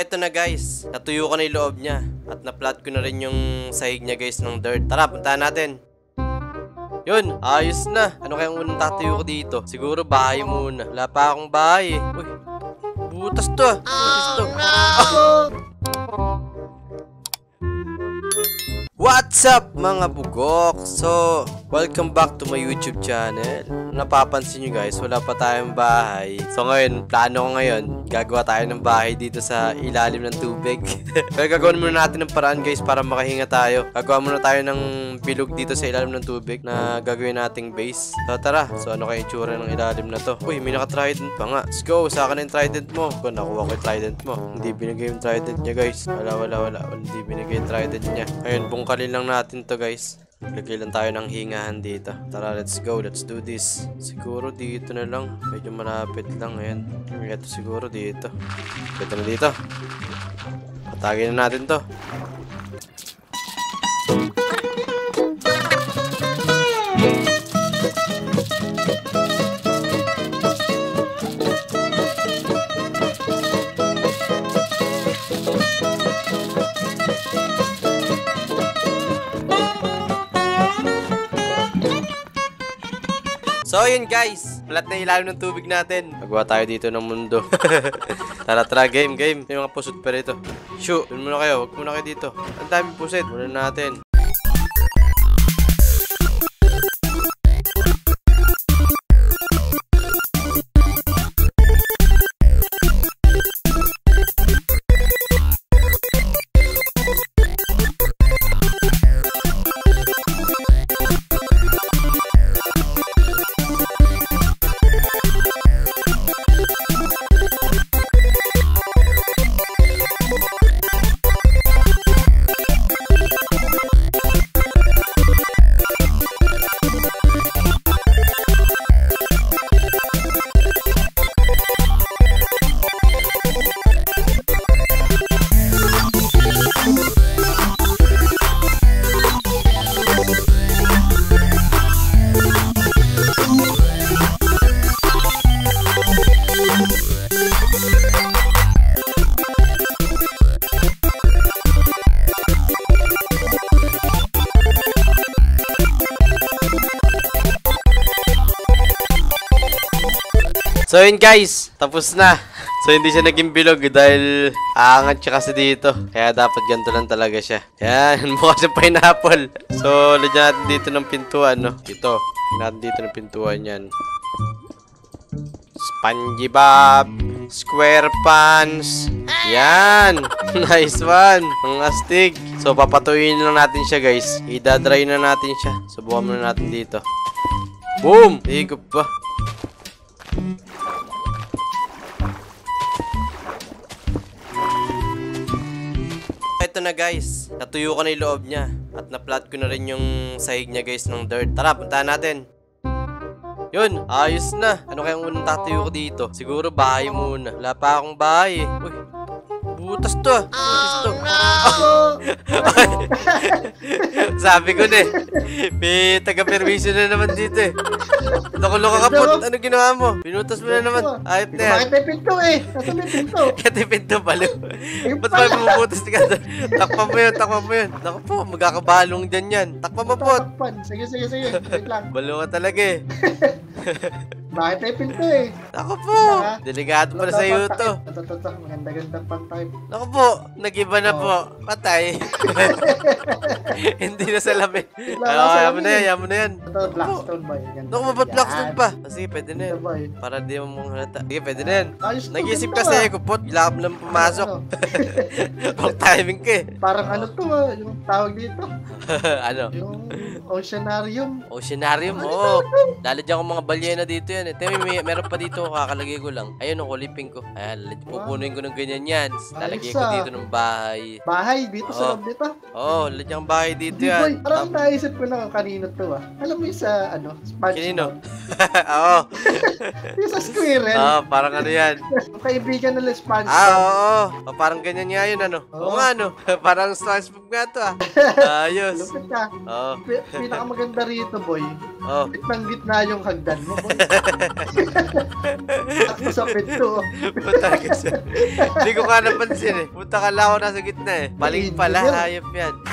Ito na guys, natuyo ko na yung loob niya at na-plot ko na rin yung sahig niya guys ng dirt. Tara, puntahan natin. Yun, ayos na. Ano kayang unang tatayo ko dito? Siguro bahay muna. Wala pa akong bahay eh. Uy, butas to ah. Butas to. What's up mga bugok? So, welcome back to my YouTube channel. Napapansin nyo guys, wala pa tayong bahay. So ngayon, plano ko ngayon, gagawa tayo ng bahay dito sa ilalim ng tubig. Pero gagawin muna natin ng paraan guys para makahinga tayo. Gagawa muna tayo ng bilog dito sa ilalim ng tubig na gagawin nating base. So tara, so ano kaya itsura ng ilalim na to? Uy, may naka-trident pa nga. Let's go, sa akin yung trident mo. Kung nakuha ko yung trident mo. Hindi binigay yung trident niya guys. Wala, wala, wala. Hindi binigay yung trident niya. Ayun, bungkalin lang natin to guys. Lagay lang tayo ng hingahan dito. Tara, let's go. Let's do this. Siguro dito na lang. Medyo malapit lang. Ayan. Ito siguro dito. Ito na dito. Patagin na natin to. So yun guys, plat na ilalim ng tubig natin. Magawa tayo dito ng mundo. tara tara, game game. May mga pusot pa rito. Shoo, dun muna kayo, wag muna kayo dito. Ang daming pusit. Muna natin. So yun guys, tapos na. So hindi siya naging bilog dahil aangat siya kasi dito. Kaya dapat ganito lang talaga siya. Yan, mukha siya pineapple. So lagyan natin dito ng pintuan, no? Dito. Lagyan natin dito ng pintuan yan. SpongeBob Square Pants. Yan! nice one! Ang astig. So papatuyin lang natin siya guys. Idadry na natin siya. Subukan muna natin dito. Boom! Higop pa. Ito na guys, natuyo ko na yung loob niya at na-plot ko na rin yung sahig niya guys ng dirt. Tara, puntahan natin. Yun, ayos na. Ano kayang unang tatayo ko dito? Siguro bahay muna. Wala pa akong bahay eh. Uy, butas to ah. Butas to. Sabi ko na eh. May taga-permission na naman dito eh. Loko-loko ka po. Ano ginawa mo? Pinutas mo na naman. Ayop na yan. Bakit may pinto eh? Nasa may pinto. Katipid to palo. Ayun Ba't pala. may bumubutas ka doon? Takpan mo yun, takpan mo yun. Naku po, magkakabalong dyan yan. Takpan mo po. Tatakpan. Sige, sige, sige. Wait lang. Balo ka talaga eh. Bakit may pinto eh? Naku po, delikado pala sa iyo to. Ito, ito, ito. Maganda-ganda pang type. Naku po, nag-iba na po. Patay. Hindi na salamin. Wala Ay, na yan, eh. mo na yan. Ito, Blackstone ba? Ganda. Naku, ba't Yan. Blackstone pa? Sige, pwede na yan. Ito eh? Para di mo mong halata. Sige, pwede na yan. Nag-isip kasi ah. ako po, ilakap lang pumasok. Ano? Pang timing ka eh. Parang ano to ah, yung tawag dito. ano? Yung oceanarium. Oceanarium, oo. Lalagyan ko mga balyena dito yan. Ito, may, meron pa dito, kakalagay ko lang. Ayun, ang kuliping ko. Ayan, pupunuin ko ng ganyan yan. Lalagyan ko ah. dito ng bahay. Bahay dito Oo. sa loob dito. Oo, oh, lalagyan ko bahay dito Di boy, yan. parang naisip ko na kanino to ah. Alam mo yung sa ano, SpongeBob. Kanino? Oo. Yung sa squirrel. Oo, parang ano yan. Yung kaibigan nila SpongeBob. Ah, oo, oo. Oh, parang ganyan nga yun, ano. Oo Oo. nga, ano. parang SpongeBob nga to, ah. Ayos. Lupit ka. Oo. Pi- pinakamaganda rito, boy. Oh. Gitnang gitna yung hagdan mo. boy. Takbo sa pinto. Puta kasi. Hindi ko nga napansin eh. Puta ka lang ako nasa gitna eh. Maling pala, hayop yan.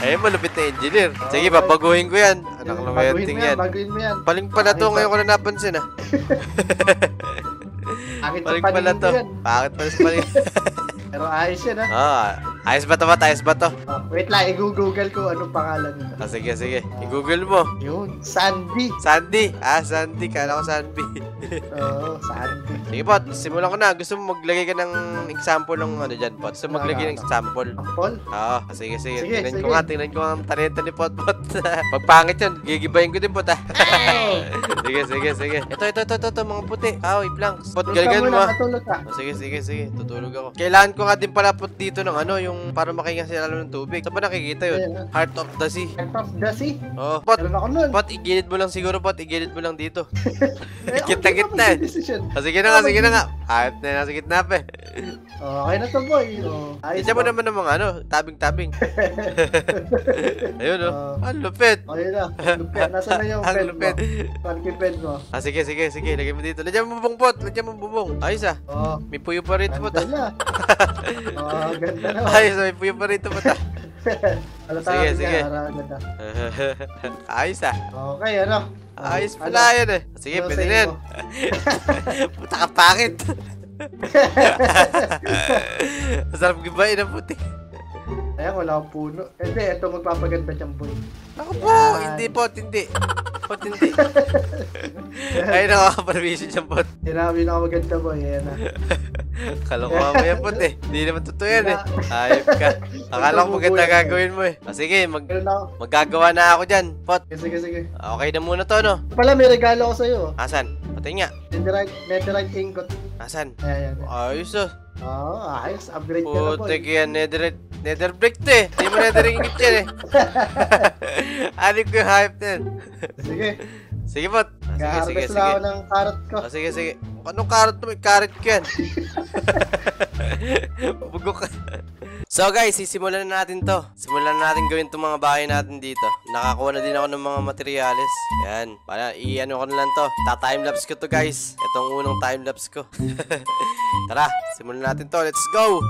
Ay, malupit na engineer. Sige, babaguhin ko yan. Anak ng Baguhin wedding mo yan, yan. baguhin mo yan. Paling pala to, Ay, ngayon ko na napansin ah. Bakit Paling pa pala to. Bakit pala sa paling? Pero ayos yan ha. Ah, ayos ba to ba? Ayos ba to? Oh, wait lang, i-google ko anong pangalan nito. Ah, sige, sige. I-google mo. Yun, Sandy. Sandy. Ah, Sandy. Kala ko Sandy. Oo, Sandy. Sige, Pot. Simulan ko na. Gusto mo maglagay ka ng example ng ano dyan, Pot? Gusto mo maglagay ng example? Ampol? Oo, ah, sige, sige. Sige, tingnan sige. ko nga, tingnan ko nga ang talento ni Pot Pot. Pag pangit yun, gigibayin ko din, Pot, ha? sige, sige, sige. Ito, ito, ito, ito, ito, mga puti. Ah, wait lang. Pot, galingan mo, ah. matulog ka. Oh, sige, sige, sige. Tutulog ako. Kailangan ko nga din pala pot dito ng ano, yung para makahinga sila ng tubig. Saan ba nakikita yun? Ah. Heart of the Sea. Heart of the sea. Oh, pot. Meron ako nun. Pot, igilid mo lang siguro, pot. Igilid mo lang dito. Eh, din eh. Ah, sige na nga, sige na nga. Hayop na nasa gitna pa eh. Oh, okay na to boy. Oh, ayos Diyan mo naman ng mga ano, tabing-tabing. Ayun oh. Oh. Ang lupit. Okay na. Lupit. Nasaan na yung pen mo? yung pen mo? Ah, sige, sige, sige. Lagay mo dito. Lagyan mo bubong pot. Lagyan mo bubong. Ayos ah. Oh, May puyo pa rito pot ganda ah. Oh, ganda na. Ayos. May puyo pa rito pot ah. Ano Sige, sige. Ano. Ayos ah. Okay, ano? Ayos Ano? pala yan eh. Sige, Ano pwede iyo? Puta ka pangit. Masarap gibain ang puti. Ayan, wala akong puno. Hindi, ito magpapaganda siyang boy. Ako po, hindi pot, hindi. Pot, hindi. Ay, nakakapermission siyang pot. Sinabi na ako maganda boy. Ayan na. Kalokohan mo yan pot eh. Hindi naman totoo yan eh. Ayop ka. Akala ko maganda gagawin mo eh. O sige, mag maggagawa na ako dyan. Pot, Sige, sige, sige. okay na muna to no? Pala, may regalo ako sa'yo. Asan? Pati nga. Netherite, netherite ingot. Asan? Ayan, ayan. Ayos ah. Oo, oh, ayos. Upgrade ka na boy. Putek yan, nether, nether brick to eh. Hindi mo nether ingit yan eh. Anik ko yung hype na yan. Sige. Sige pot. Ah, sige, sige, sige. ako ng carrot ko. Oh, sige, sige. Anong carrot? May carrot ko yan. Bugok ka. So guys, sisimulan na natin to. Simulan na natin gawin itong mga bahay natin dito. Nakakuha na din ako ng mga materyales. Yan. Para i-ano ko na lang to. Ta-timelapse ko to guys. Itong unang timelapse ko. Tara, simulan natin to. Let's go!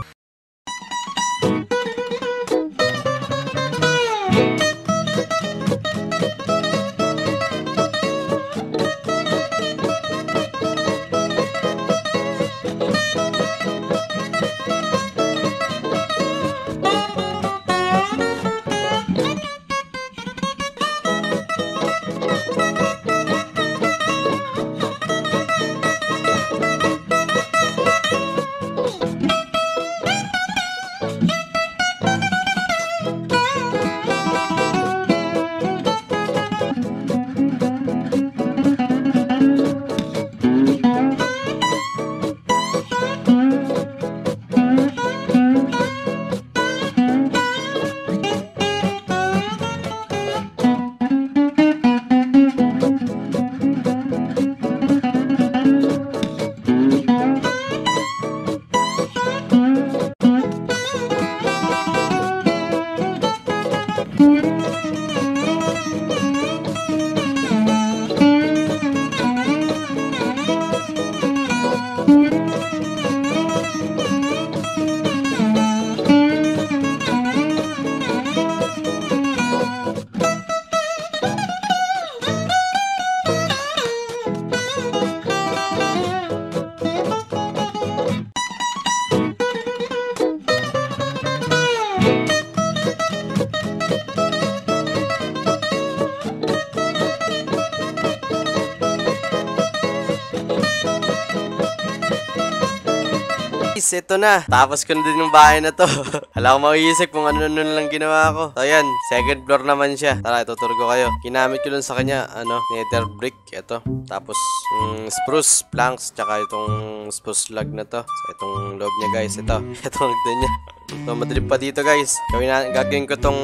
Ito na. Tapos ko na din yung bahay na to. Alam ko maiisip kung ano-ano lang ginawa ko. So, yan. Second floor naman siya. Tara, ituturo ko kayo. Ginamit ko dun sa kanya, ano, nether brick. Ito. Tapos, mm, spruce planks. Tsaka itong spruce log na to. So, itong loob niya, guys. Ito. Itong hagdan niya. So, madilim pa dito, guys. Gawin na, gagawin ko tong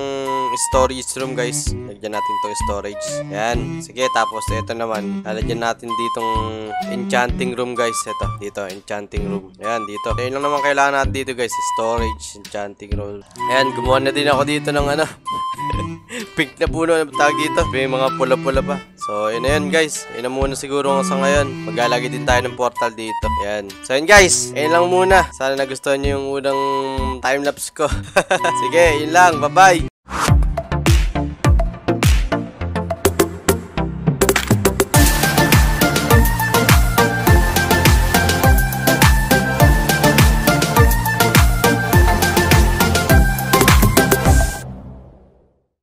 storage room, guys. Lagyan natin tong storage. Yan. Sige, tapos ito naman. Lalagyan natin ditong enchanting room, guys. Ito. Dito, enchanting room. Ayan, dito. Ayun lang naman kailangan natin dito, guys. Storage, enchanting room. Ayan, gumawa na din ako dito ng ano. pink na puno, ano tawag dito? May mga pula-pula pa. So, yun na yun guys. Yun na muna siguro sa ngayon. Maglalagay din tayo ng portal dito. Yan. So, yun guys. Yun lang muna. Sana nagustuhan nyo yung unang timelapse ko. Sige, yun lang. Bye-bye.